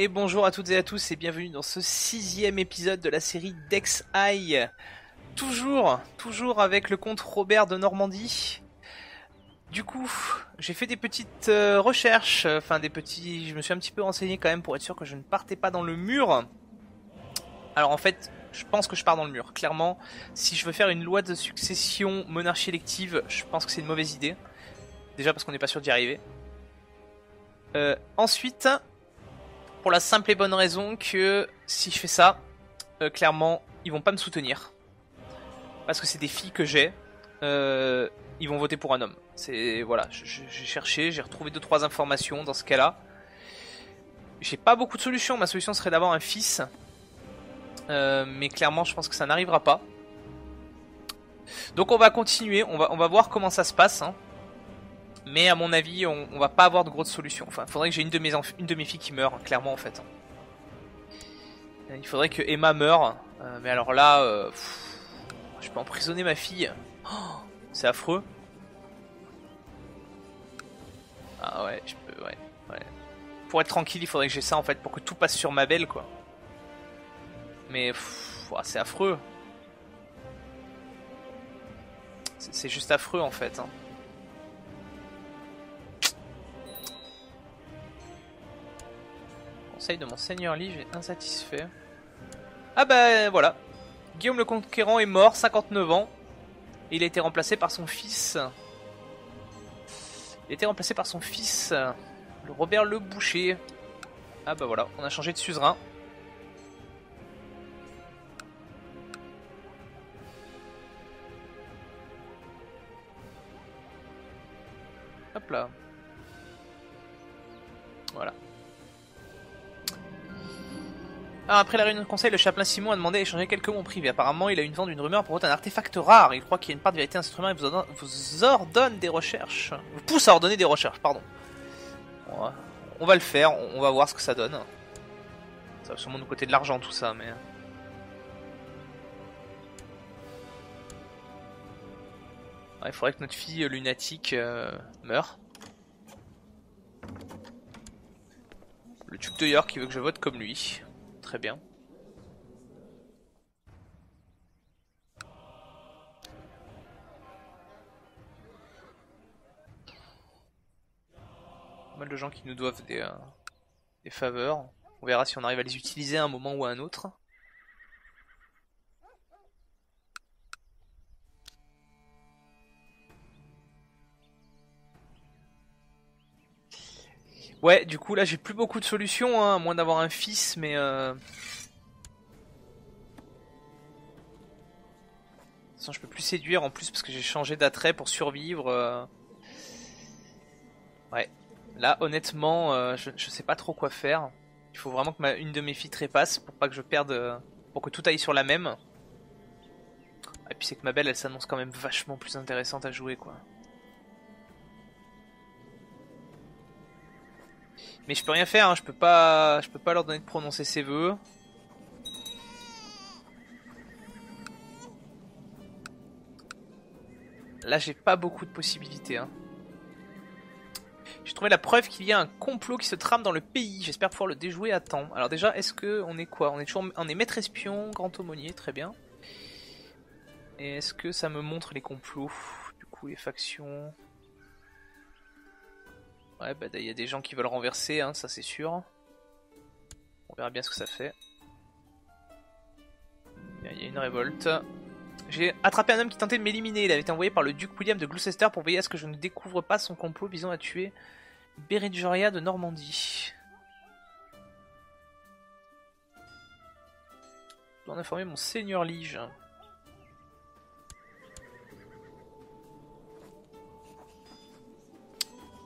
et bonjour à toutes et à tous et bienvenue dans ce sixième épisode de la série Dex Eye. Toujours, toujours avec le comte Robert de Normandie. Du coup, j'ai fait des petites euh, recherches, enfin des petits, je me suis un petit peu renseigné quand même pour être sûr que je ne partais pas dans le mur. Alors en fait, je pense que je pars dans le mur. Clairement, si je veux faire une loi de succession monarchie élective, je pense que c'est une mauvaise idée. Déjà parce qu'on n'est pas sûr d'y arriver. Euh, ensuite, pour la simple et bonne raison que si je fais ça, euh, clairement, ils vont pas me soutenir. Parce que c'est des filles que j'ai. Euh, ils vont voter pour un homme. C'est voilà, j'ai cherché, j'ai retrouvé deux trois informations dans ce cas-là. J'ai pas beaucoup de solutions. Ma solution serait d'avoir un fils, mais clairement, je pense que ça n'arrivera pas. Donc on va continuer, on va on va voir comment ça se passe. Hein. Mais à mon avis, on, va pas avoir de grosses solutions. Enfin, faudrait que j'ai une de mes une de mes filles qui meure, clairement en fait. Il faudrait que Emma meure. Euh, mais alors là, euh, je peux emprisonner ma fille. Oh, c'est affreux. Ah ouais, je peux, ouais, ouais. Pour être tranquille, il faudrait que j'ai ça en fait, pour que tout passe sur ma belle, quoi. Mais c'est affreux. C'est juste affreux en fait. Hein. Conseil de mon seigneur Lige est insatisfait. Ah bah voilà. Guillaume le Conquérant est mort, 59 ans. Et il a été remplacé par son fils. Il a été remplacé par son fils, le Robert le Boucher. Ah bah voilà, on a changé de suzerain. Hop là. Voilà. Après la réunion de conseil, le chaplain Simon a demandé à échanger quelques mots privés. Apparemment, il a une vente d'une rumeur pour un artefact rare. Il croit qu'il y a une part de vérité dans cet instrument et vous ordonne, des recherches. Vous pousse à ordonner des recherches, pardon. on va le faire, on va voir ce que ça donne. Ça va sûrement nous coûter de l'argent tout ça, mais... il faudrait que notre fille lunatique euh, meure. Le duc de York qui veut que je vote comme lui très bien. Mal de gens qui nous doivent des, euh, des faveurs. On verra si on arrive à les utiliser à un moment ou à un autre. Ouais, du coup là j'ai plus beaucoup de solutions, hein, à moins d'avoir un fils, mais... Euh... je peux plus séduire en plus parce que j'ai changé d'attrait pour survivre. Euh. Ouais, là honnêtement, euh, je, sais pas trop quoi faire. Il faut vraiment que ma, une de mes filles trépasse pour pas que je perde... Euh, pour que tout aille sur la même. Et puis c'est que ma belle elle s'annonce quand même vachement plus intéressante à jouer quoi. Mais je peux rien faire, hein. je peux pas, je peux pas leur donner de prononcer ses vœux. Là, j'ai pas beaucoup de possibilités. Hein. J'ai trouvé la preuve qu'il y a un complot qui se trame dans le pays. J'espère pouvoir le déjouer à temps. Alors déjà, est-ce que on est quoi? On est toujours, on est maître espion, grand aumônier, très bien. Et est-ce que ça me montre les complots? Du coup, les factions. Ouais, bah il y a des gens qui veulent renverser, hein, ça c'est sûr. On verra bien ce que ça fait. Il y a une révolte. J'ai attrapé un homme qui tentait de m'éliminer. Il avait été envoyé par le duc William de Gloucester pour veiller à ce que je ne découvre pas son complot visant à tuer Berengaria de Normandie. Je dois en informer mon seigneur Lige.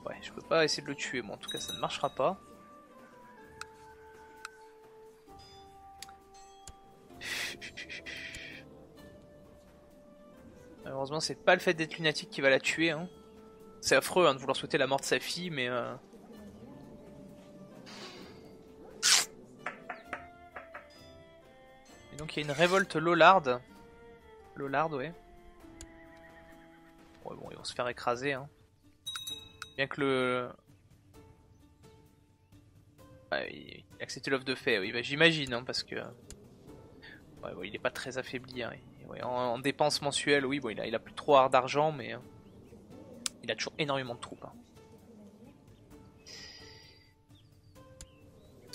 Ouais, je peux pas essayer de le tuer, moi en tout cas ça ne marchera pas. Malheureusement c'est pas le fait d'être lunatique qui va la tuer. Hein. C'est affreux hein, de vouloir souhaiter la mort de sa fille, mais... Euh... Et donc il y a une révolte Lollard. Lollard, ouais. Ouais bon, ils vont se faire écraser. Hein. Bien que le... Il a accepté l'offre de fait, oui, bah, j'imagine, hein, parce que... Ouais, il est pas très affaibli. Hein. en, dépenses mensuelles, oui, bon, il a, il a plus trop d'argent, mais... Euh, il a toujours énormément de troupes. Hein.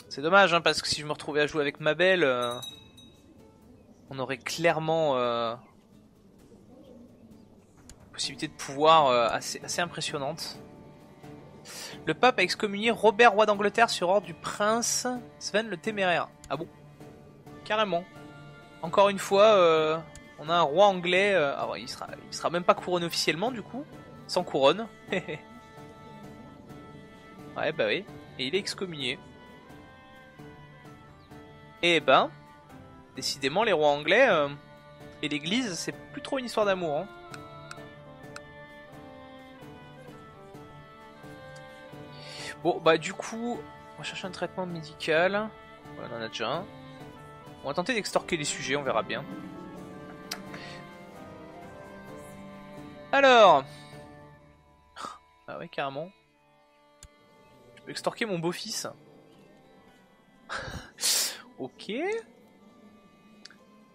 C'est dommage, hein, parce que si je me retrouvais à jouer avec ma belle, euh, on aurait clairement euh, possibilité de pouvoir euh, assez impressionnante. Le pape a excommunié Robert, roi d'Angleterre, sur ordre du prince Sven le Téméraire. Ah bon? Carrément. Encore une fois, on a un roi anglais. ah il sera, il sera même pas couronné officiellement du coup, sans couronne. ouais, bah oui. Et il est excommunié. Eh ben, décidément, les rois anglais euh, et l'église, c'est plus trop une histoire d'amour. Hein. Bon, bah du coup, on va chercher un traitement médical. on en a déjà un. On va tenter d'extorquer les sujets, on verra bien. Alors... Ah ouais, carrément. Je peux extorquer mon beau-fils. Ok.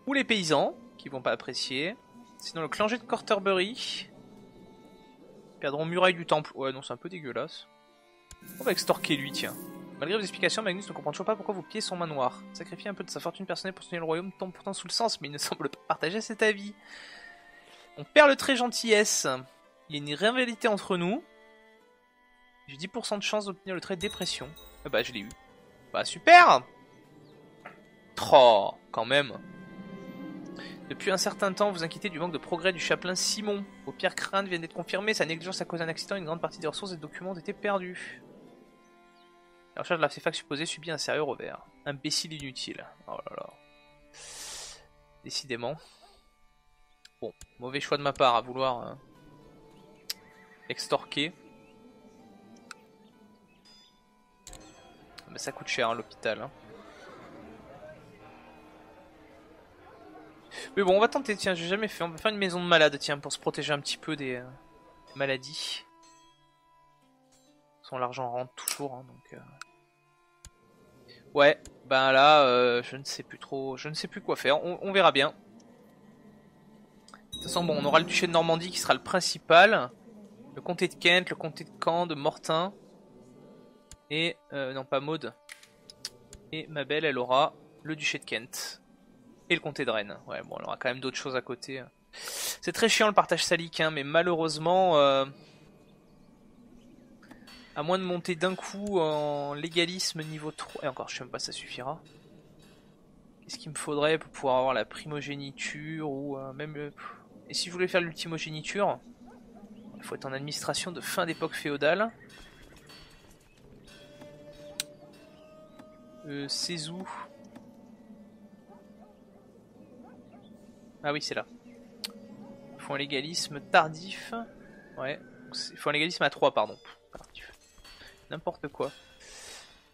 Ou les paysans, qui vont pas apprécier. Sinon le clergé de Corterbury. Perdront muraille du temple. Ouais, non, c'est un peu dégueulasse. On va extorquer lui, tiens. Malgré vos explications, Magnus ne comprend toujours pas pourquoi vos pieds sont manoirs. Sacrifier un peu de sa fortune personnelle pour soutenir le royaume tombe pourtant sous le sens, mais il ne semble pas partager cet avis. On perd le trait gentillesse. Il y a une rivalité entre nous. J'ai 10% de chance d'obtenir le trait dépression. Ah bah je l'ai eu. Bah super Oh, quand même. Depuis un certain temps, vous inquiétez du manque de progrès du chapelain Simon. Vos pires craintes viennent d'être confirmées, sa négligence a causé un accident une grande partie des ressources et des documents ont été perdus. La recherche de l'artefact supposé subit un sérieux revers. Imbécile inutile. Oh là là. Décidément. Bon, mauvais choix de ma part à vouloir euh, extorquer. Mais ça coûte cher hein, l'hôpital. Hein. Mais bon, on va tenter, tiens, j'ai jamais fait. On va faire une maison de malade, tiens, pour se protéger un petit peu des, euh, maladies. Son l'argent rentre toujours, hein, donc... Euh. Ouais, ben là, euh, je ne sais plus trop, je ne sais plus quoi faire, on, verra bien. De toute façon, bon, on aura le duché de Normandie qui sera le principal. Le comté de Kent, le comté de Caen, de Mortain. Et, non pas Maude. Et ma belle, elle aura le duché de Kent. Et le comté de Rennes. Ouais, bon, on aura quand même d'autres choses à côté. C'est très chiant le partage salique, hein, mais malheureusement, euh, à moins de monter d'un coup en légalisme niveau 3, et encore, je sais même pas si ça suffira. Qu'est-ce qu'il me faudrait pour pouvoir avoir la primogéniture ou euh, même Et si je voulais faire l'ultimogéniture, il faut être en administration de fin d'époque féodale. Euh, c'est où Ah oui, c'est là. Faut un légalisme tardif. Ouais. Faut un légalisme à 3, pardon. N'importe quoi.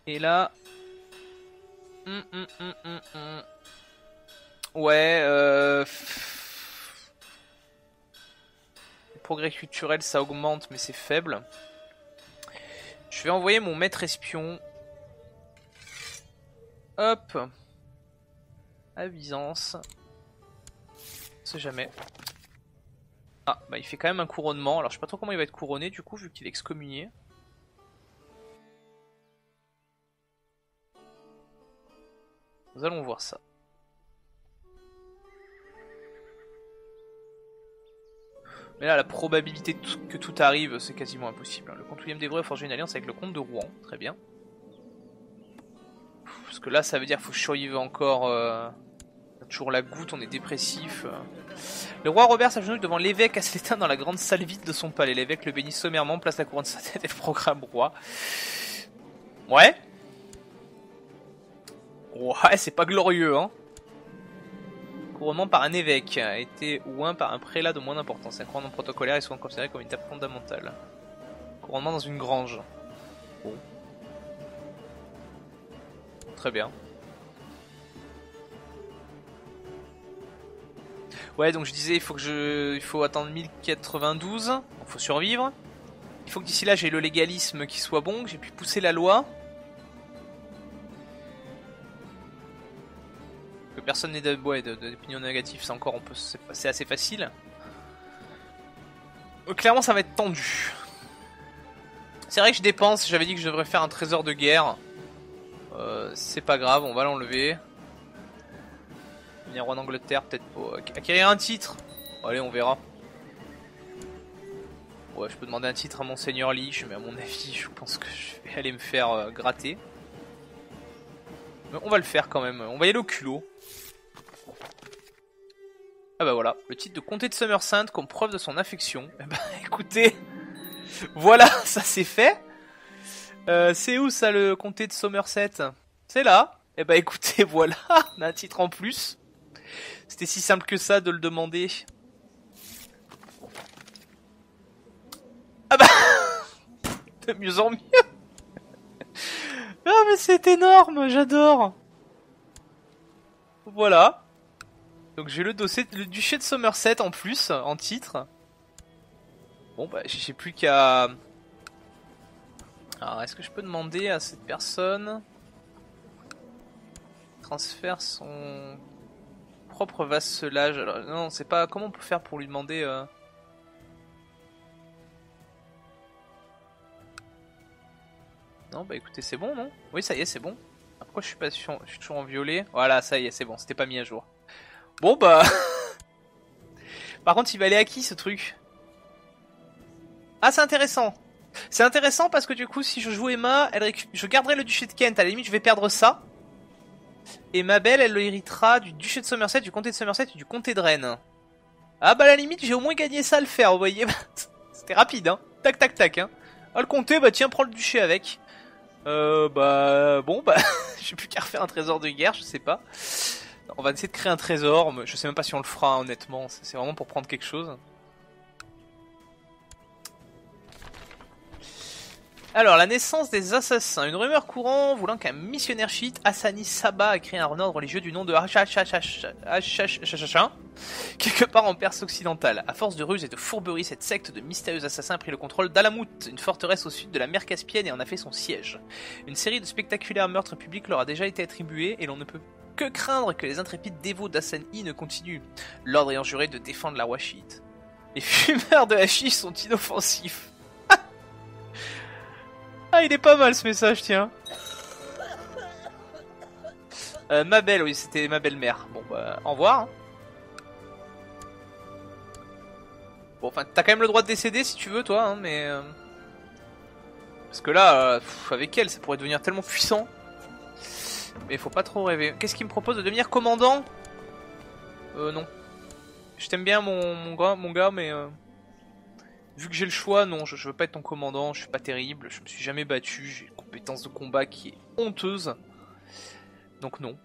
Et là... Hum, hum, hum, ouais, euh... Le progrès culturel, ça augmente, mais c'est faible. Je vais envoyer mon maître espion. Hop. À Byzance jamais. Ah, bah il fait quand même un couronnement. Alors je sais pas trop comment il va être couronné du coup, vu qu'il est excommunié. Nous allons voir ça. Mais là, la probabilité que tout arrive, c'est quasiment impossible. Hein. Le comte William d'Evreux a forgé une alliance avec le comte de Rouen. Très bien. Parce que là, ça veut dire qu'il faut survivre encore... Euh, toujours la goutte, on est dépressif. Le roi Robert s'agenouille devant l'évêque à l'éteint dans la grande salle vide de son palais. L'évêque le bénit sommairement, place la couronne de sa tête et le programme roi. Ouais. Ouais, c'est pas glorieux, hein. Couronnement par un évêque, été ou un par un prélat de moins d'importance. Un couronnement protocolaire est souvent considéré comme une étape fondamentale. Couronnement dans une grange. Bon. Très bien. Ouais, donc je disais, il faut que je, il faut attendre 1092, donc faut survivre. Il faut que d'ici là j'ai le légalisme qui soit bon, que j'ai pu pousser la loi. Que personne n'ait d'opinion négative, c'est encore, on peut, c'est assez facile. Euh, clairement, ça va être tendu. C'est vrai que je dépense, j'avais dit que je devrais faire un trésor de guerre. Euh, c'est pas grave, on va l'enlever. Venir roi d'Angleterre, peut-être pour acquérir un titre. Allez, on verra. Ouais, je peux demander un titre à mon seigneur Lich, mais à mon avis, je pense que je vais aller me faire euh, gratter. Mais on va le faire quand même. On va y aller au culot. Ah bah voilà, le titre de comté de Somerset comme preuve de son affection. Eh bah écoutez, voilà, ça c'est fait. Euh, c'est où ça le comté de Somerset? C'est là. Eh bah écoutez, voilà, on a un titre en plus. C'était si simple que ça de le demander. Ah bah De mieux en mieux Ah mais c'est énorme, j'adore Voilà. Donc j'ai le le duché de Somerset en plus, en titre. Bon bah j'ai plus qu'à... Alors est-ce que je peux demander à cette personne... Transfère son propre vasselage. Alors, non, c'est pas... Comment on peut faire pour lui demander... Euh... Non, bah écoutez, c'est bon, non? Oui, ça y est, c'est bon. Pourquoi je suis pas sûr Je suis toujours en violet. Voilà, ça y est, c'est bon, c'était pas mis à jour. Bon, bah... Par contre, il va aller à qui, ce truc? Ah, c'est intéressant C'est intéressant parce que du coup, si je joue Emma, elle je garderai le duché de Kent. À la limite, je vais perdre ça. Et ma belle, elle le héritera du duché de Somerset, du comté de Somerset et du comté de Rennes. Ah bah la limite, j'ai au moins gagné ça à le faire, vous voyez. C'était rapide, hein. Tac, tac, tac, hein. Ah, le comté, bah tiens, prends le duché avec. Euh, bah, bon, bah, j'ai plus qu'à refaire un trésor de guerre, je sais pas. On va essayer de créer un trésor, mais je sais même pas si on le fera, honnêtement. C'est vraiment pour prendre quelque chose. Alors, la naissance des assassins. Une rumeur courante voulant qu'un missionnaire chiite, Hassani Saba, a créé un ordre religieux du nom de Hachachachin, quelque part en Perse occidentale. À force de ruse et de fourberie, cette secte de mystérieux assassins a pris le contrôle d'Alamut, une forteresse au sud de la mer Caspienne, et en a fait son siège. Une série de spectaculaires meurtres publics leur a déjà été attribuée, et l'on ne peut que craindre que les intrépides dévots d'Hassani ne continuent, l'ordre ayant juré de défendre la roi chiite. Les fumeurs de hachis sont inoffensifs. Ah, il est pas mal ce message, tiens. Euh, ma belle, oui, c'était ma belle-mère. Bon, bah, au revoir. Hein. Bon, enfin, t'as quand même le droit de décéder si tu veux, toi, hein, mais... Euh, parce que là, euh, avec elle, ça pourrait devenir tellement puissant. Mais faut pas trop rêver. Qu'est-ce qu'il me propose de devenir commandant? Euh, non. Je t'aime bien, mon, mon, gars, mon gars, mais... Vu que j'ai le choix, non, je, veux pas être ton commandant, je suis pas terrible, je me suis jamais battu, j'ai une compétence de combat qui est honteuse. Donc non.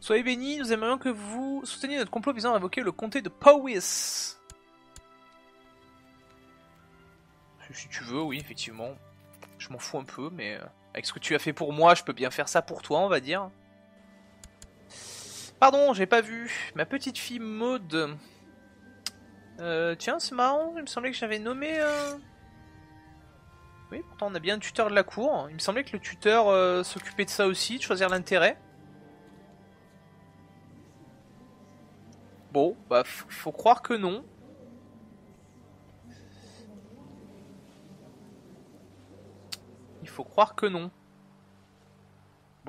Soyez bénis, nous aimerions que vous souteniez notre complot visant à invoquer le comté de Powys. Si tu veux, oui, effectivement. Je m'en fous un peu, mais euh, avec ce que tu as fait pour moi, je peux bien faire ça pour toi, on va dire. Pardon, j'ai pas vu. Ma petite fille Maude. Euh, tiens, c'est marrant. Il me semblait que j'avais nommé... Euh, oui, pourtant on a bien un tuteur de la cour. Il me semblait que le tuteur euh, s'occupait de ça aussi, de choisir l'intérêt. Bon, bah faut croire que non. Il faut croire que non.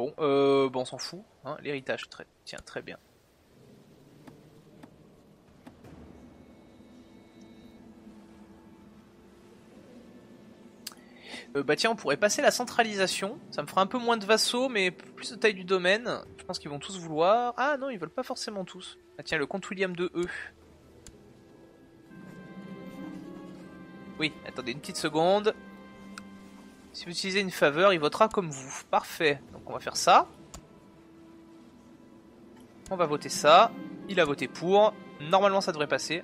Bon, euh, bon on s'en fout. Hein, L'héritage, très, tiens, très bien. Euh, bah tiens, on pourrait passer la centralisation. Ça me fera un peu moins de vassaux, mais plus de taille du domaine. Je pense qu'ils vont tous vouloir. Ah non, ils veulent pas forcément tous. Ah tiens, le comte William de E. Oui, attendez une petite seconde. Si vous utilisez une faveur, il votera comme vous. Parfait. Donc on va faire ça. On va voter ça. Il a voté pour. Normalement, ça devrait passer.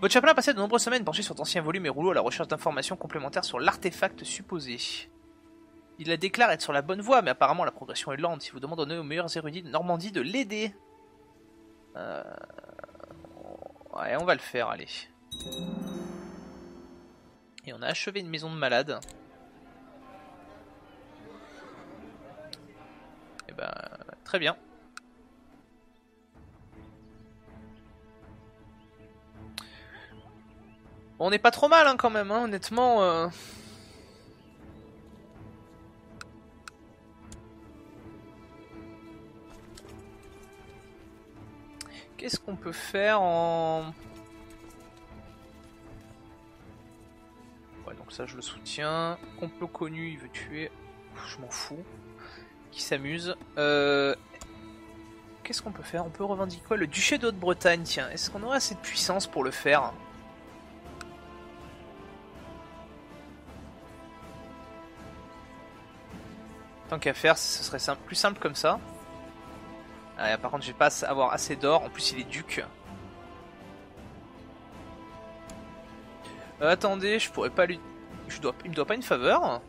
Votre chaplain a passé de nombreuses semaines penché sur d'anciens volumes et rouleaux à la recherche d'informations complémentaires sur l'artefact supposé. Il la déclare être sur la bonne voie, mais apparemment la progression est lente. Si vous demandez aux meilleurs érudits de Normandie de l'aider. Euh... Ouais, on va le faire, allez. Et on a achevé une maison de malade. Très bien. on n'est pas trop mal hein, quand même, hein, honnêtement. Euh. Qu'est-ce qu'on peut faire en... Ouais, donc ça je le soutiens. Complot connu, il veut tuer. Je m'en fous. S'amuse. Euh, qu'est-ce qu'on peut faire? On peut revendiquer quoi? Le duché de Haute-Bretagne, tiens. Est-ce qu'on aurait assez de puissance pour le faire? Tant qu'à faire, ce serait plus simple comme ça. Ah, par contre, je vais pas avoir assez d'or. En plus, il est duc. Euh, attendez, je pourrais pas lui... Je dois... Il me doit pas une faveur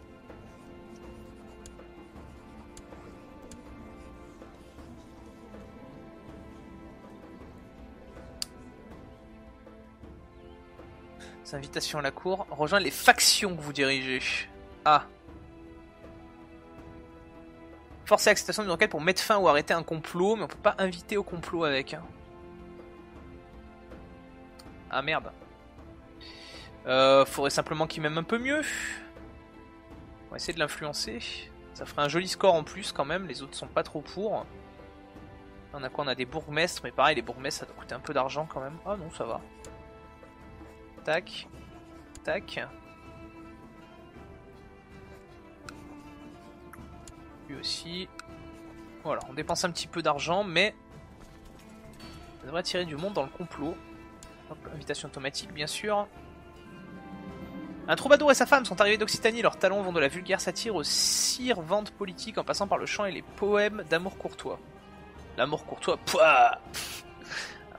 Invitation à la cour. Rejoindre les factions que vous dirigez. Ah. Forcer l'acceptation d'une enquête pour mettre fin ou arrêter un complot, mais on peut pas inviter au complot avec. Hein. Ah merde. Euh, faudrait simplement qu'il m'aime un peu mieux. On va essayer de l'influencer. Ça ferait un joli score en plus quand même, les autres sont pas trop pour. On a quoi? On a des bourgmestres, mais pareil, les bourgmestres ça doit coûter un peu d'argent quand même. Ah non, ça va. Tac. Tac. aussi. Voilà, on dépense un petit peu d'argent, mais ça devrait attirer du monde dans le complot. invitation automatique, bien sûr. Un troubadour et sa femme sont arrivés d'Occitanie, leurs talons vont de la vulgaire satire aux cire ventes politiques en passant par le chant et les poèmes d'amour courtois. L'amour courtois, pouah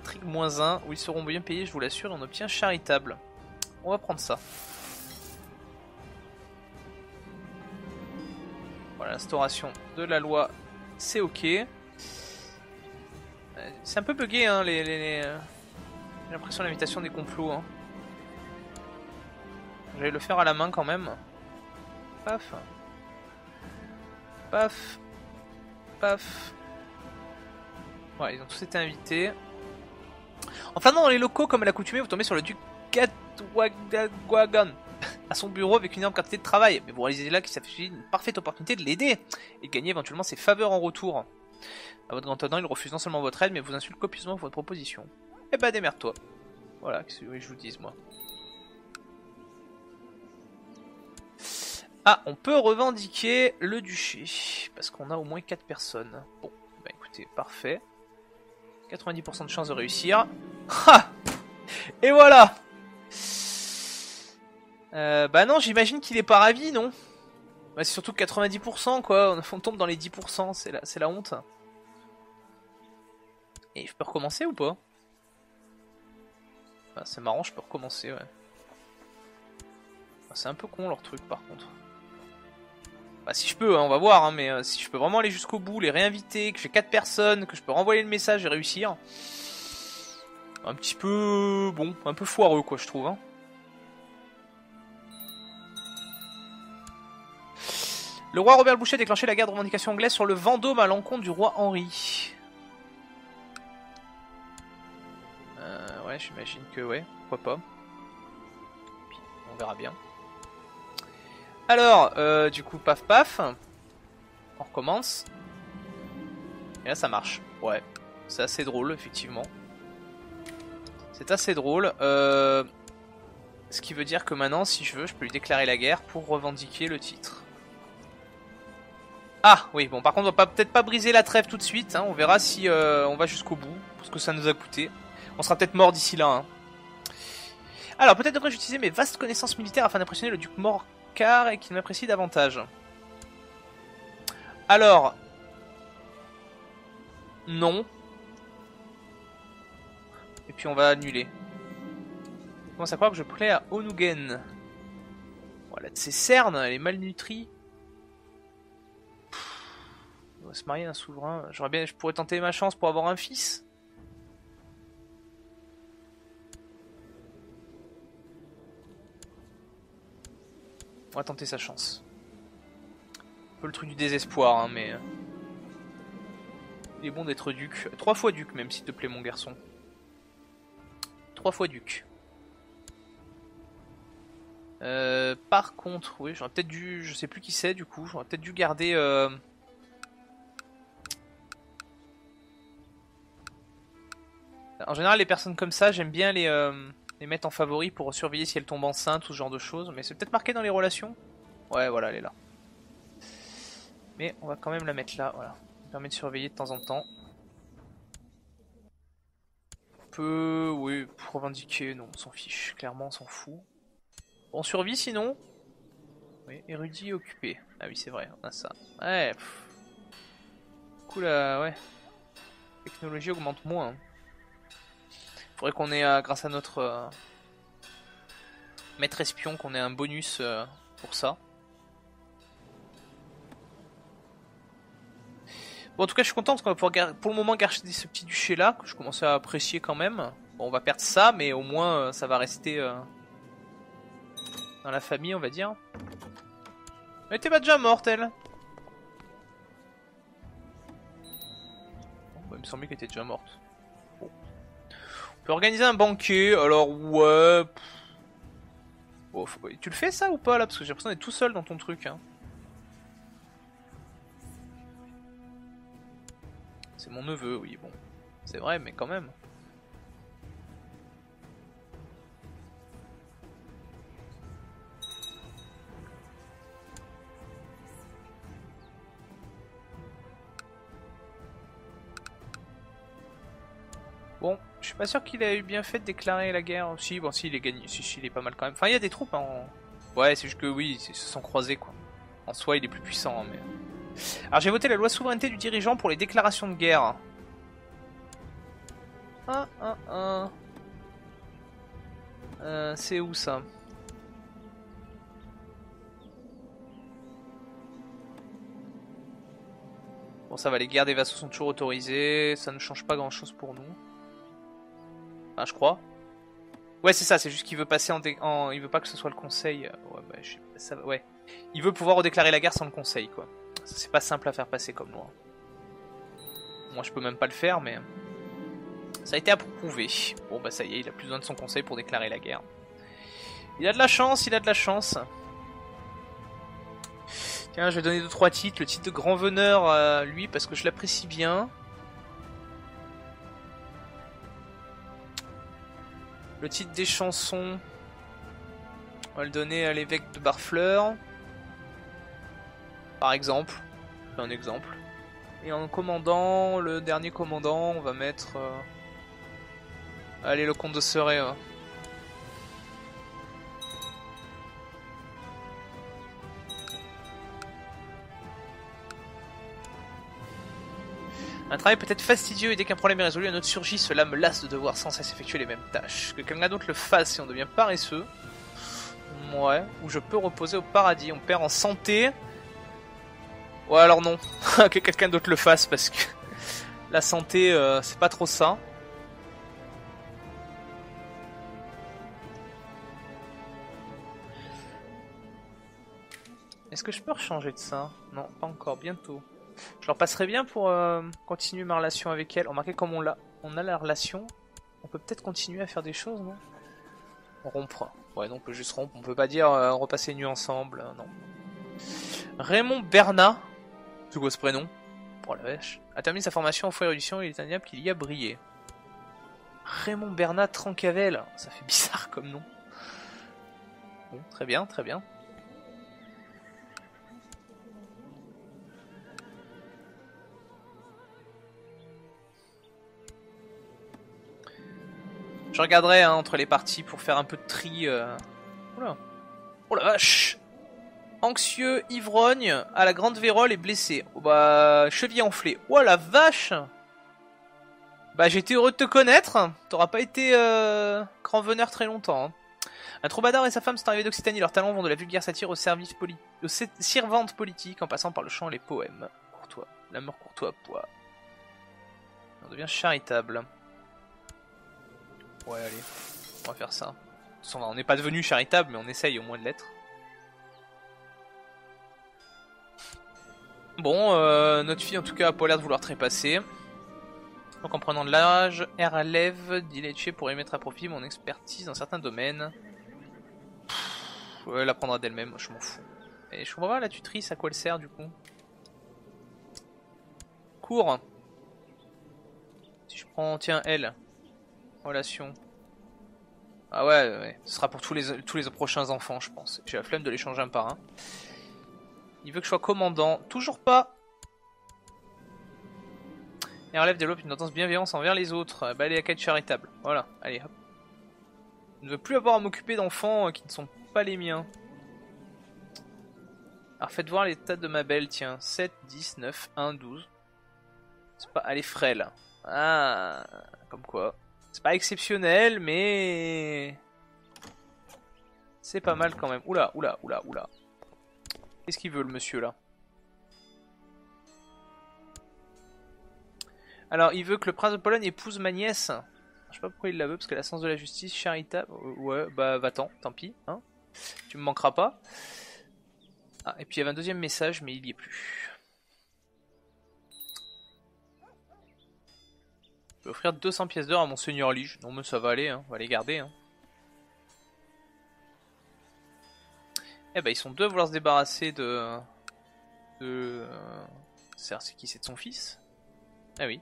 Intrigue moins 1, où ils seront bien payés, je vous l'assure, et on obtient charitable. On va prendre ça. Voilà, l'instauration de la loi, c'est ok. Euh, c'est un peu bugué, hein, les, euh, j'ai l'impression l'invitation des complots. Hein. J'allais le faire à la main quand même. Paf. Paf. Paf. Ouais, ils ont tous été invités. Enfin, non, dans les locaux, comme à l'accoutumée, vous tombez sur le duc Gatwagan à son bureau avec une énorme quantité de travail. Mais vous réalisez là qu'il s'affiche une parfaite opportunité de l'aider et de gagner éventuellement ses faveurs en retour. À votre grand il refuse non seulement votre aide, mais vous insulte copieusement votre proposition. Eh bah démerde-toi. Voilà, que je vous dise moi. Ah, on peut revendiquer le duché, parce qu'on a au moins 4 personnes. Bon, bah écoutez, parfait. 90% de chance de réussir. Ha Et voilà euh, bah non, j'imagine qu'il est pas ravi, non? Bah, C'est surtout 90%, quoi. On tombe dans les 10%, c'est la, honte. Et je peux recommencer ou pas? Bah, C'est marrant, je peux recommencer, ouais. Bah, c'est un peu con leur truc, par contre. Bah si je peux, hein, on va voir, hein, mais euh, si je peux vraiment aller jusqu'au bout, les réinviter, que j'ai 4 personnes, que je peux renvoyer le message et réussir. Un petit peu... bon, un peu foireux, quoi, je trouve, hein. Le roi Robert Boucher a déclenché la guerre de revendication anglaise sur le Vendôme à l'encontre du roi Henri. Euh, ouais, j'imagine que ouais, pourquoi pas. on verra bien. Alors, euh, du coup, paf paf. On recommence. Et là, ça marche. Ouais, c'est assez drôle, effectivement. C'est assez drôle. Euh, ce qui veut dire que maintenant, si je veux, je peux lui déclarer la guerre pour revendiquer le titre. Ah oui, bon par contre on va peut-être pas briser la trêve tout de suite, hein. on verra si euh, on va jusqu'au bout, parce que ça nous a coûté. On sera peut-être mort d'ici là. Hein. Alors peut-être devrais-je utiliser mes vastes connaissances militaires afin d'impressionner le duc Morcar et qu'il m'apprécie davantage. Alors... Non. Et puis on va annuler. Je commence à croire que je plais à Onugen. Voilà, ces cernes, elle est malnutrie. On va se marier un souverain. J'aurais bien, je pourrais tenter ma chance pour avoir un fils. On va tenter sa chance. Un peu le truc du désespoir, hein, mais... Euh. Il est bon d'être duc. Trois fois duc même, s'il te plaît, mon garçon. Trois fois duc. Euh, par contre, oui, j'aurais peut-être dû... Je sais plus qui c'est, du coup. J'aurais peut-être dû garder... Euh... En général, les personnes comme ça, j'aime bien les, euh, les mettre en favori pour surveiller si elles tombent enceintes ou ce genre de choses. Mais c'est peut-être marqué dans les relations Ouais, voilà, elle est là. Mais on va quand même la mettre là, voilà. Permet de surveiller de temps en temps. On peut, oui, pour revendiquer, non, on s'en fiche. Clairement, on s'en fout. On survit sinon? Oui, érudit occupé. Ah oui, c'est vrai, on a ça. Ouais, Cool, euh, ouais. Technologie augmente moins. Faudrait qu'on ait, euh, grâce à notre euh, maître espion, qu'on ait un bonus pour ça. Bon, en tout cas, je suis content parce qu'on va pouvoir pour le moment garder ce petit duché là, que je commence à apprécier quand même. Bon, on va perdre ça, mais au moins euh, ça va rester euh, dans la famille, on va dire. Mais t'es pas déjà morte, elle bon, bah, Il me semblait qu'elle était déjà morte. Organiser un banquet, alors ouais... Tu le fais ça ou pas là? Parce que j'ai l'impression d'être tout seul dans ton truc. Hein. C'est mon neveu, oui, bon. C'est vrai, mais quand même. Bon, je suis pas sûr qu'il ait eu bien fait de déclarer la guerre. Si, bon, si, il est gagné. Si, il est pas mal quand même. Enfin, il y a des troupes en... Ouais, c'est juste que oui, ils se sont croisés, quoi. En soi, il est plus puissant, hein, mais... Alors j'ai voté la loi souveraineté du dirigeant pour les déclarations de guerre. Ah, ah, ah. Euh, c'est où ça? Bon ça va, les guerres des vassaux sont toujours autorisées, ça ne change pas grand chose pour nous. Ah je crois. Ouais c'est ça, c'est juste qu'il veut passer en, Il veut pas que ce soit le conseil. Ouais bah je... ça... ouais. Il veut pouvoir redéclarer la guerre sans le conseil quoi. C'est pas simple à faire passer comme loi. Moi je peux même pas le faire mais... Ça a été approuvé. Bon bah ça y est, il a plus besoin de son conseil pour déclarer la guerre. Il a de la chance, il a de la chance. Tiens, je vais donner 2-3 titres. Le titre de grand veneur à lui parce que je l'apprécie bien. Le titre des chansons, on va le donner à l'évêque de Barfleur. Par exemple. Un exemple. Et en commandant, le dernier commandant, on va mettre... Euh, allez, le comte de Serré. Un travail peut-être fastidieux et dès qu'un problème est résolu, un autre surgit, cela me lasse de devoir sans cesse effectuer les mêmes tâches. Que quelqu'un d'autre le fasse et on devient paresseux. Ouais, ou je peux reposer au paradis, on perd en santé, Ouais, alors non. que quelqu'un d'autre le fasse parce que la santé, euh, c'est pas trop ça. Est-ce que je peux rechanger de ça Non, pas encore, bientôt. Je leur passerai bien pour euh, continuer ma relation avec elle. Remarquez comme on, a, on a la relation, on peut peut-être continuer à faire des choses, non? Rompre. Ouais, non, on peut juste rompre. On peut pas dire euh, repasser nu ensemble, non. Raymond Bernat, quoi ce prénom? Oh la vache. A terminé sa formation en foyer érudition, il est indéniable qu'il y a brillé. Raymond Bernat Trancavel. Ça fait bizarre comme nom. Bon, très bien, très bien. Je regarderai hein, entre les parties pour faire un peu de tri. Euh... Oh la vache Anxieux, ivrogne, à la grande vérole et blessé. Oh bah, cheville enflé. Oh la vache Bah j'étais heureux de te connaître. T'auras pas été euh, grand veneur très longtemps. Hein. Un troubadour et sa femme sont arrivés d'Occitanie. Leurs talents vont de la vulgaire satire au service poli aux servantes politiques en passant par le chant et les poèmes. Courtois, l'amour courtois, poids. On devient charitable. Ouais, allez, on va faire ça. On n'est pas devenu charitable, mais on essaye au moins de l'être. Bon, euh, notre fille en tout cas a pas l'air de vouloir trépasser. Donc en prenant de l'âge, R lève, Dileche pour mettre à profit mon expertise dans certains domaines. Elle apprendra d'elle-même, je m'en fous. Et je comprends pas la tutrice, à quoi elle sert du coup? Cours Si je prends, tiens, elle. Relation. Ah ouais, ce sera pour tous les, tous les prochains enfants, je pense. J'ai la flemme de les changer un par un. Il veut que je sois commandant. Toujours pas et relève développe une tendance bienveillance envers les autres. Bah, elle est à quête charitable. Voilà, allez hop. Je ne veux plus avoir à m'occuper d'enfants euh, qui ne sont pas les miens. Alors faites voir l'état de ma belle, tiens. 7, 10, 9, 1, 12. C'est pas... Elle est frêle. Ah, comme quoi. C'est pas exceptionnel, mais... C'est pas mal quand même. Oula, oula, oula, oula. Qu'est-ce qu'il veut le monsieur là? Alors, il veut que le prince de Pologne épouse ma nièce. Je sais pas pourquoi il la veut, parce que la sens de la justice, charitable. Euh, ouais, bah va-t'en, tant pis. Hein tu me manqueras pas. Ah, et puis il y avait un deuxième message, mais il y est plus. Je vais offrir 200 pièces d'or à mon seigneur Lige. Non, mais ça va aller, hein. on va les garder. Hein. Eh ben, ils sont deux à vouloir se débarrasser de. de. C'est qui C'est de son fils Ah oui.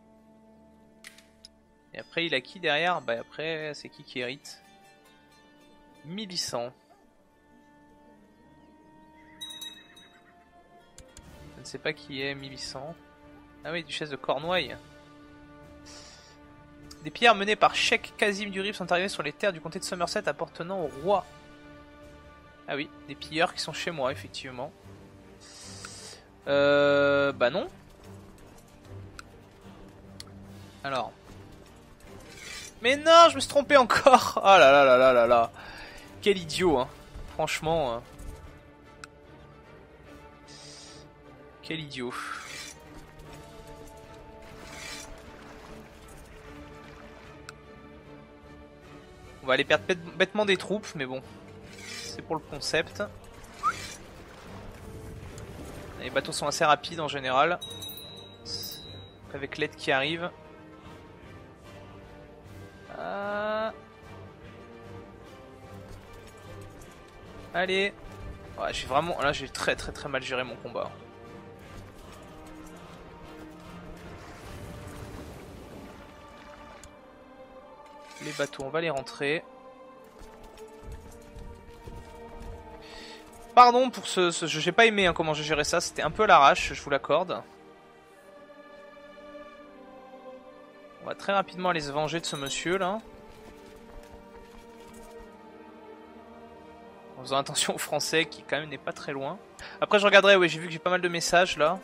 Et après, il a qui derrière Bah après, c'est qui qui hérite? 1100. Je ne sais pas qui est 1800. Ah oui, duchesse de Cornouailles. Des pierres menées par Sheikh Kazim du Rif sont arrivées sur les terres du comté de Somerset appartenant au roi. Ah oui, des pilleurs qui sont chez moi, effectivement. Euh... Bah non. Alors, mais non, je me suis trompé encore. Ah là là là là là là. Quel idiot, hein. Franchement. Hein. Quel idiot. Va aller perdre bêtement des troupes, mais bon. C'est pour le concept. Les bateaux sont assez rapides en général. Avec l'aide qui arrive. Euh. Allez. Ouais, j'ai vraiment... Là, j'ai très très très mal géré mon combat. Les bateaux, on va les rentrer. Pardon pour ce... ce j'ai pas aimé hein, comment j'ai géré ça, c'était un peu à l'arrache, je vous l'accorde. On va très rapidement aller se venger de ce monsieur là. En faisant attention aux français qui quand même n'est pas très loin. Après je regarderai, oui j'ai vu que j'ai pas mal de messages là.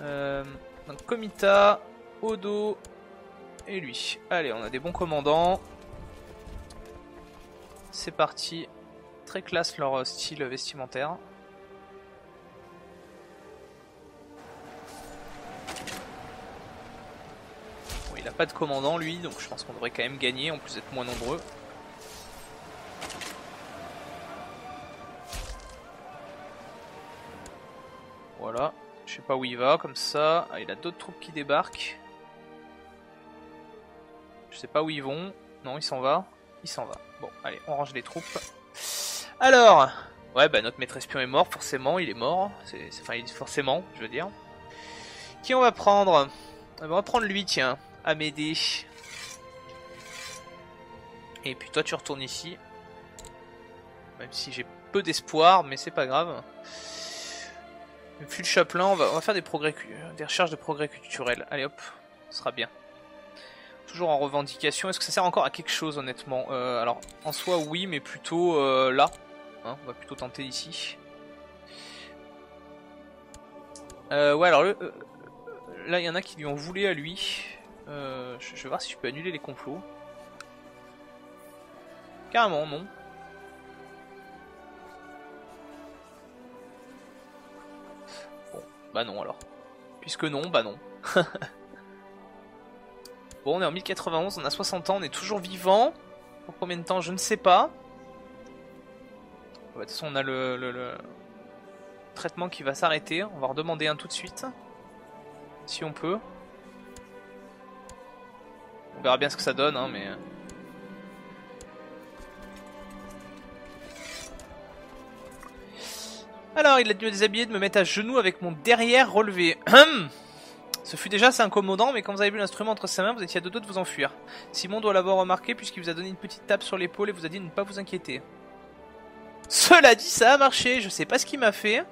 Euh, donc Komita, Odo et lui. Allez, on a des bons commandants. C'est parti. Très classe leur style vestimentaire. il a pas de commandant lui, donc je pense qu'on devrait quand même gagner, en plus d'être moins nombreux. Voilà, je sais pas où il va, comme ça. Ah, il a d'autres troupes qui débarquent. Pas où ils vont. Non, il s'en va. Il s'en va. Bon, allez, on range les troupes. Alors, ouais, bah notre maître espion est mort, forcément, il est mort. C'est, enfin, il forcément, je veux dire. Qui on va prendre? On va prendre lui, tiens m'aider. Et puis toi tu retournes ici. Même si j'ai peu d'espoir, mais c'est pas grave. Fut le chaplain, on va, on va faire des progrès, des recherches de progrès culturels. Allez hop, ce sera bien. Toujours en revendication. Est-ce que ça sert encore à quelque chose honnêtement euh, Alors en soi oui, mais plutôt euh, là. Hein, on va plutôt tenter ici. Euh, ouais alors là il y en a qui lui ont voulu à lui. Euh, je, vais voir si je peux annuler les complots. Carrément, non. Bon, bah non alors. Puisque non, bah non. bon, on est en 1091, on a 60 ans, on est toujours vivant. Pour combien de temps, je ne sais pas. de toute façon, on a le, traitement qui va s'arrêter. On va redemander un tout de suite. Si on peut. On verra bien ce que ça donne, hein, mais... Alors, il a dû me déshabiller de me mettre à genoux avec mon derrière relevé. Ce fut déjà assez incommodant, mais quand vous avez vu l'instrument entre ses mains, vous étiez à deux doigts de vous enfuir. Simon doit l'avoir remarqué puisqu'il vous a donné une petite tape sur l'épaule et vous a dit de ne pas vous inquiéter. Cela dit, ça a marché. Je sais pas ce qu'il m'a fait.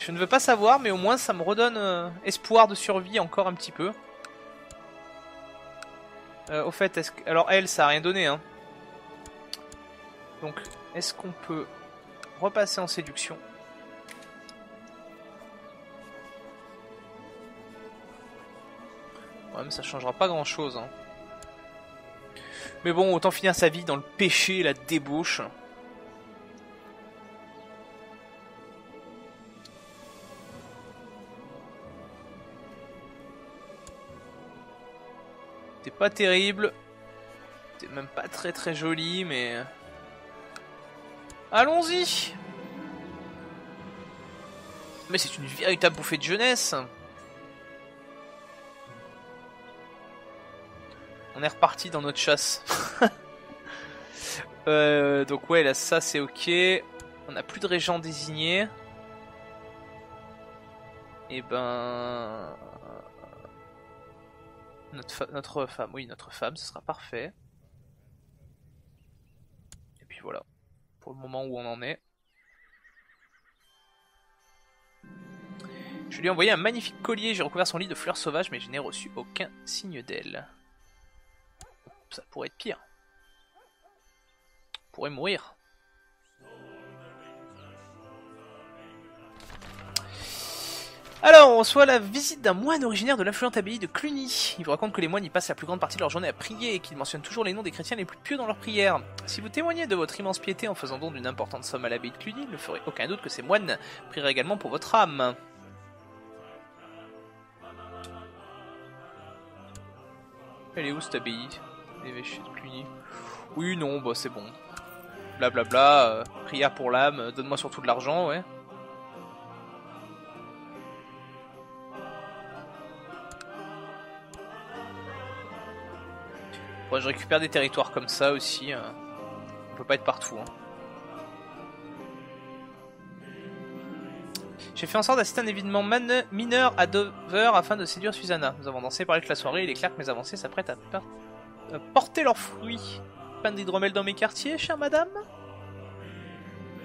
Je ne veux pas savoir, mais au moins ça me redonne euh, espoir de survie encore un petit peu. Euh, au fait, est-ce que... alors elle, ça a rien donné. Hein. Donc, est-ce qu'on peut repasser en séduction? Ouais, ça changera pas grand-chose. Hein. Mais bon, autant finir sa vie dans le péché, la débauche. C'est pas terrible. C'est même pas très très joli, mais... Allons-y Mais c'est une véritable bouffée de jeunesse On est reparti dans notre chasse. euh, donc ouais, là ça c'est ok. On n'a plus de régent désigné. Et eh ben... Notre, notre femme, oui, notre femme, ce sera parfait. Et puis voilà, pour le moment où on en est. Je lui ai envoyé un magnifique collier, j'ai recouvert son lit de fleurs sauvages, mais je n'ai reçu aucun signe d'elle. Ça pourrait être pire. On pourrait mourir. Alors, on reçoit la visite d'un moine originaire de l'influente abbaye de Cluny. Il vous raconte que les moines y passent la plus grande partie de leur journée à prier et qu'ils mentionnent toujours les noms des chrétiens les plus pieux dans leurs prières. Si vous témoignez de votre immense piété en faisant don d'une importante somme à l'abbaye de Cluny, il ne ferait aucun doute que ces moines prieraient également pour votre âme. Elle est où cette abbaye? Oui, non, bah c'est bon. Blablabla, bla bla, euh, prière pour l'âme, donne-moi surtout de l'argent, ouais. je récupère des territoires comme ça aussi. Euh. On peut pas être partout. Hein. J'ai fait en sorte d'assister un événement mineur à Dover afin de séduire Susanna. Nous avons dansé, parlé toute la soirée, il est clair que mes avancées s'apprêtent à, porter leurs fruits. Pas d'hydromel dans mes quartiers, chère madame?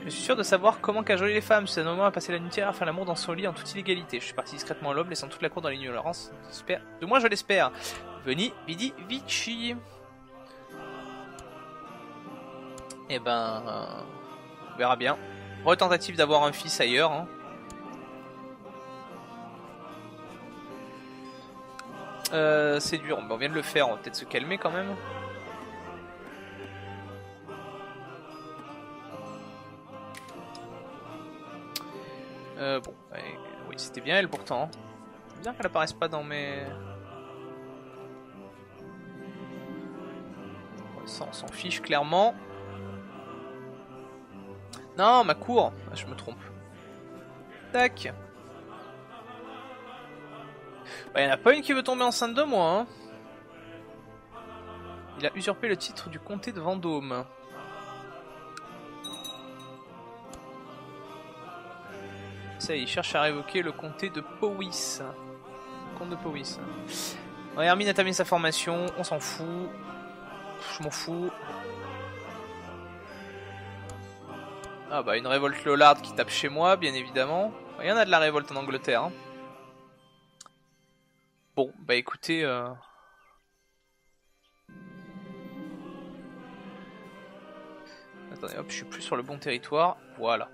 Je suis sûr de savoir comment cajoler les femmes. C'est un moment à passer la nuit à faire l'amour dans son lit en toute illégalité. Je suis parti discrètement à l'aube, laissant toute la cour dans l'ignorance. De moi, je l'espère. Veni, vidi, vici. Eh ben, on verra bien. Retentative d'avoir un fils ailleurs. Hein. Euh, c'est dur, on vient de le faire, on va peut-être se calmer quand même. Euh, bon, oui, c'était bien elle pourtant. C'est bien qu'elle apparaisse pas dans mes... Ça, on s'en fiche clairement. Non, ma cour ah, Je me trompe. Tac. Il bah, en a pas une qui veut tomber enceinte de moi. Hein. Il a usurpé le titre du comté de Vendôme. Ça, il cherche à révoquer le comté de Powys. comte de Powys. Hermine a terminé sa formation, on s'en fout. Je m'en fous. Ah bah une révolte Lollard qui tape chez moi, bien évidemment. Il y en a de la révolte en Angleterre. Hein. Bon, bah écoutez... Euh... Attendez, hop, je suis plus sur le bon territoire. Voilà.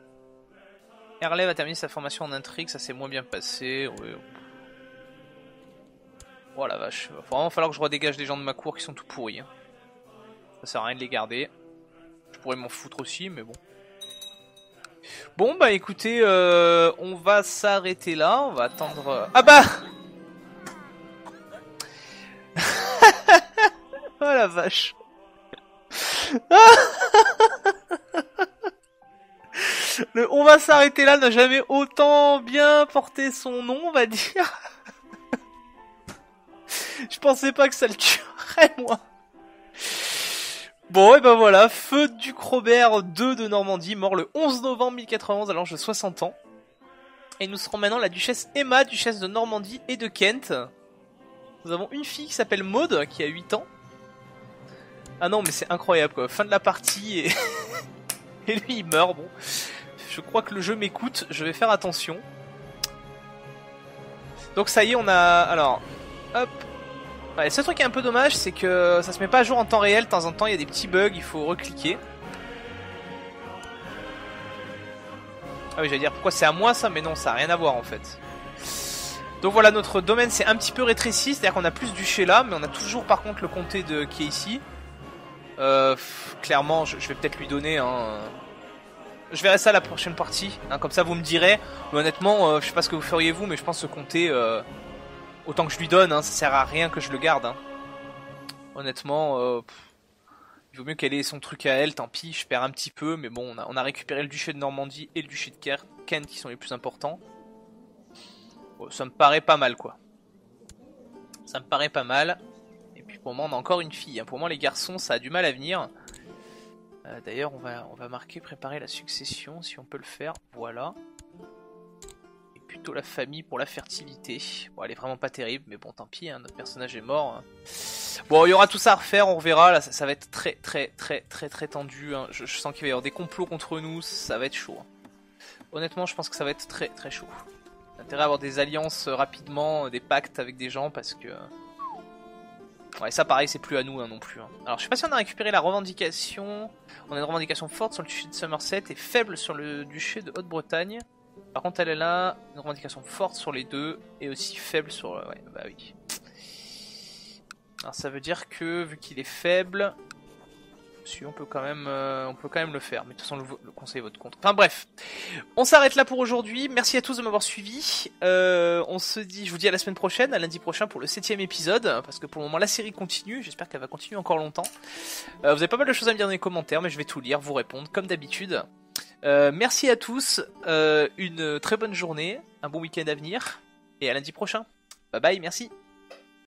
Herlev a terminé sa formation en intrigue, ça s'est moins bien passé. Oh la vache, va vraiment falloir que je redégage des gens de ma cour qui sont tout pourris. Hein. Ça sert à rien de les garder. Je pourrais m'en foutre aussi, mais bon. Bon bah écoutez, euh, on va s'arrêter là, on va attendre... Euh, ah bah La vache Le on va s'arrêter là n'a jamais autant bien porté son nom, on va dire. Je pensais pas que ça le tue. après moi. Bon, et ben voilà, feu du Robert 2 de Normandie, mort le 11 novembre 1091 à l'âge de 60 ans. Et nous serons maintenant la duchesse Emma, duchesse de Normandie et de Kent. Nous avons une fille qui s'appelle Maude, qui a 8 ans. Ah non, mais c'est incroyable quoi. Fin de la partie et... et lui il meurt. Bon, je crois que le jeu m'écoute. Je vais faire attention. Donc ça y est, on a. Alors, hop. Ouais, ce truc qui est un peu dommage, c'est que ça se met pas à jour en temps réel. De temps en temps, il y a des petits bugs. Il faut recliquer. Ah oui, j'allais dire pourquoi c'est à moi ça, mais non, ça a rien à voir en fait. Donc voilà, notre domaine c'est un petit peu rétréci, c'est-à-dire qu'on a plus du chez là, mais on a toujours par contre le comté de qui est ici. Euh, clairement, je, vais peut-être lui donner un. Je verrai ça la prochaine partie. Hein, comme ça, vous me direz. Mais honnêtement, euh, je sais pas ce que vous feriez vous, mais je pense que compter euh, autant que je lui donne, hein, ça sert à rien que je le garde. Hein. Honnêtement, il vaut mieux qu'elle ait son truc à elle. Tant pis, je perds un petit peu, mais bon, on a, récupéré le duché de Normandie et le duché de Kent qui sont les plus importants. ça me paraît pas mal, quoi. Ça me paraît pas mal. Pour moment, on a encore une fille. Hein. Pour moi, les garçons, ça a du mal à venir. Euh, d'ailleurs, on va, on va marquer préparer la succession, si on peut le faire. Voilà. Et plutôt la famille pour la fertilité. Bon, elle est vraiment pas terrible, mais bon, tant pis, hein, notre personnage est mort. Hein. Bon, il y aura tout ça à refaire, on reverra. Là, ça, va être très, très, très, très, très tendu. Je, je, sens qu'il va y avoir des complots contre nous, ça va être chaud. Honnêtement, je pense que ça va être très, très chaud. Intérêt à avoir des alliances euh, rapidement, des pactes avec des gens, parce que... Ouais, ça pareil, c'est plus à nous hein, non plus. Hein. Alors, je sais pas si on a la revendication. On a une revendication forte sur le duché de Somerset et faible sur le duché de Haute-Bretagne. Par contre, elle est là, une revendication forte sur les deux et aussi faible sur. Ouais, bah oui. Alors, ça veut dire que vu qu'il est faible, on peut quand même, euh, on peut quand même le faire. Mais de toute façon, le, le conseil votre compte. Enfin bref, on s'arrête là pour aujourd'hui. Merci à tous de m'avoir suivi. Euh, on se dit, je vous dis à la semaine prochaine, à lundi prochain pour le septième épisode, parce que pour le moment la série continue. J'espère qu'elle va continuer encore longtemps. Euh, vous avez pas mal de choses à me dire dans les commentaires, mais je vais tout lire, vous répondre comme d'habitude. merci à tous, une très bonne journée, un bon week-end à venir, et à lundi prochain. Bye bye, merci.